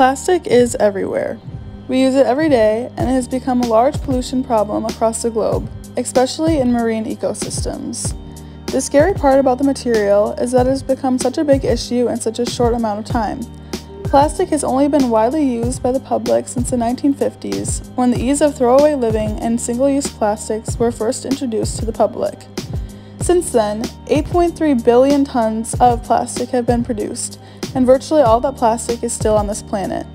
Plastic is everywhere. We use it every day, and it has become a large pollution problem across the globe, especially in marine ecosystems. The scary part about the material is that it has become such a big issue in such a short amount of time. Plastic has only been widely used by the public since the 1950s, when the ease of throwaway living and single use plastics were first introduced to the public. Since then, 8.3 billion tons of plastic have been produced, and virtually all that plastic is still on this planet.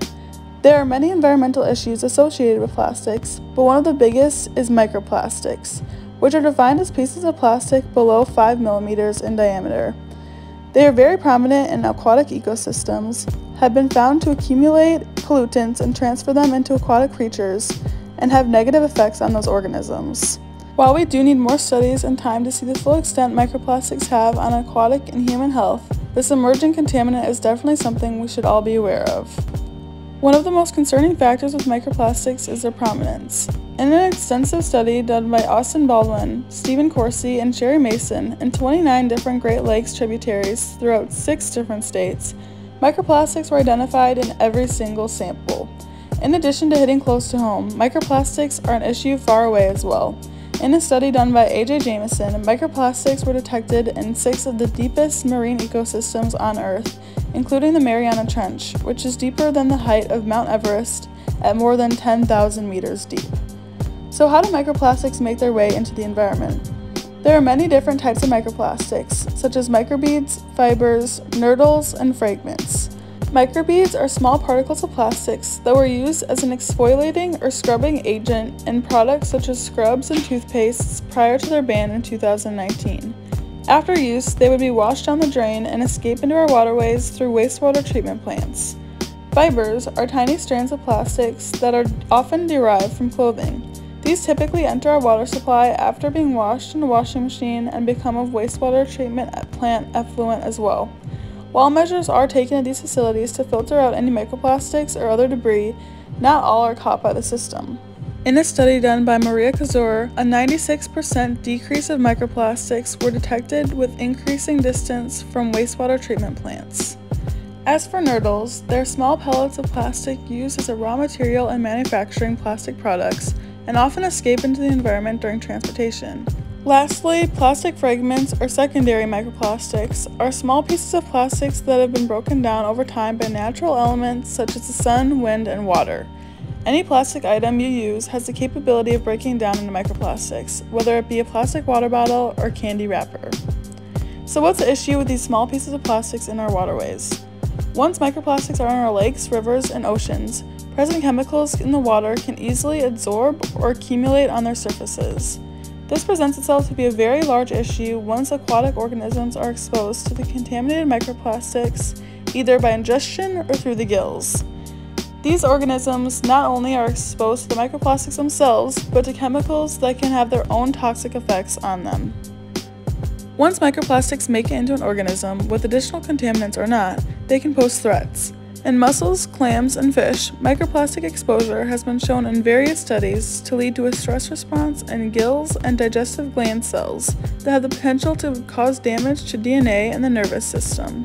There are many environmental issues associated with plastics, but one of the biggest is microplastics, which are defined as pieces of plastic below 5 millimeters in diameter. They are very prominent in aquatic ecosystems, have been found to accumulate pollutants and transfer them into aquatic creatures, and have negative effects on those organisms. While we do need more studies and time to see the full extent microplastics have on aquatic and human health, this emerging contaminant is definitely something we should all be aware of. One of the most concerning factors with microplastics is their prominence. In an extensive study done by Austin Baldwin, Steven Corsi, and Sherri Mason in 29 different Great Lakes tributaries throughout six different states, microplastics were identified in every single sample. In addition to hitting close to home, microplastics are an issue far away as well. In a study done by A.J. Jamieson, microplastics were detected in six of the deepest marine ecosystems on Earth, including the Mariana Trench, which is deeper than the height of Mount Everest at more than 10,000 meters deep. So, how do microplastics make their way into the environment? There are many different types of microplastics, such as microbeads, fibers, nurdles, and fragments. Microbeads are small particles of plastics that were used as an exfoliating or scrubbing agent in products such as scrubs and toothpastes prior to their ban in 2019. After use, they would be washed down the drain and escape into our waterways through wastewater treatment plants. Fibers are tiny strands of plastics that are often derived from clothing. These typically enter our water supply after being washed in a washing machine and become of wastewater treatment plant effluent as well. While measures are taken at these facilities to filter out any microplastics or other debris, not all are caught by the system. In a study done by Maria Kazour, a 96% decrease of microplastics were detected with increasing distance from wastewater treatment plants. As for nurdles, they're small pellets of plastic used as a raw material in manufacturing plastic products and often escape into the environment during transportation. Lastly, plastic fragments or secondary microplastics are small pieces of plastics that have been broken down over time by natural elements such as the sun, wind, and water. Any plastic item you use has the capability of breaking down into microplastics, whether it be a plastic water bottle or candy wrapper. So, what's the issue with these small pieces of plastics in our waterways? Once microplastics are in our lakes, rivers, and oceans, present chemicals in the water can easily absorb or accumulate on their surfaces. This presents itself to be a very large issue once aquatic organisms are exposed to the contaminated microplastics either by ingestion or through the gills. These organisms not only are exposed to the microplastics themselves, but to chemicals that can have their own toxic effects on them. Once microplastics make it into an organism, with additional contaminants or not, they can pose threats. In mussels, clams, and fish, microplastic exposure has been shown in various studies to lead to a stress response in gills and digestive gland cells that have the potential to cause damage to DNA and the nervous system.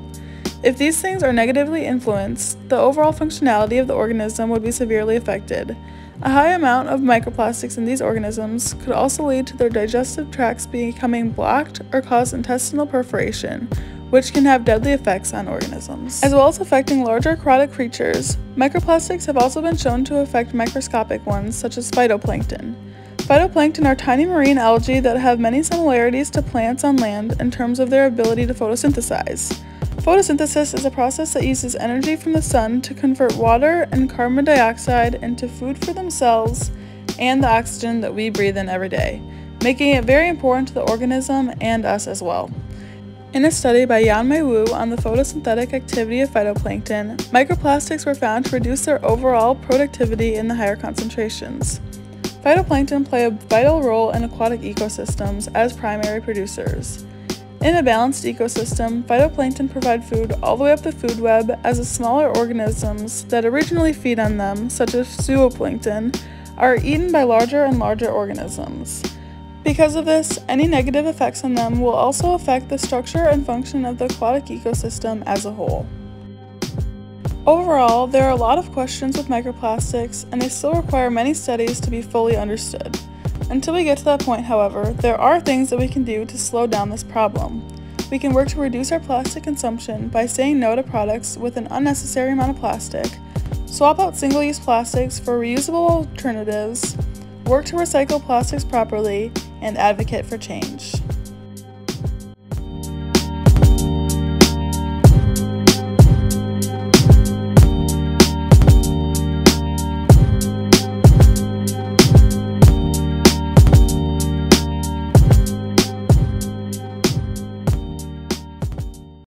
If these things are negatively influenced, the overall functionality of the organism would be severely affected. A high amount of microplastics in these organisms could also lead to their digestive tracts becoming blocked or cause intestinal perforation, which can have deadly effects on organisms. As well as affecting larger aquatic creatures, microplastics have also been shown to affect microscopic ones, such as phytoplankton. Phytoplankton are tiny marine algae that have many similarities to plants on land in terms of their ability to photosynthesize. Photosynthesis is a process that uses energy from the sun to convert water and carbon dioxide into food for themselves and the oxygen that we breathe in every day, making it very important to the organism and us as well. In a study by Yanmei Wu on the photosynthetic activity of phytoplankton, microplastics were found to reduce their overall productivity in the higher concentrations. Phytoplankton play a vital role in aquatic ecosystems as primary producers. In a balanced ecosystem, phytoplankton provide food all the way up the food web as the smaller organisms that originally feed on them, such as zooplankton, are eaten by larger and larger organisms. Because of this, any negative effects on them will also affect the structure and function of the aquatic ecosystem as a whole. Overall, there are a lot of questions with microplastics, and they still require many studies to be fully understood. Until we get to that point, however, there are things that we can do to slow down this problem. We can work to reduce our plastic consumption by saying no to products with an unnecessary amount of plastic, swap out single use plastics for reusable alternatives, work to recycle plastics properly, and advocate for change.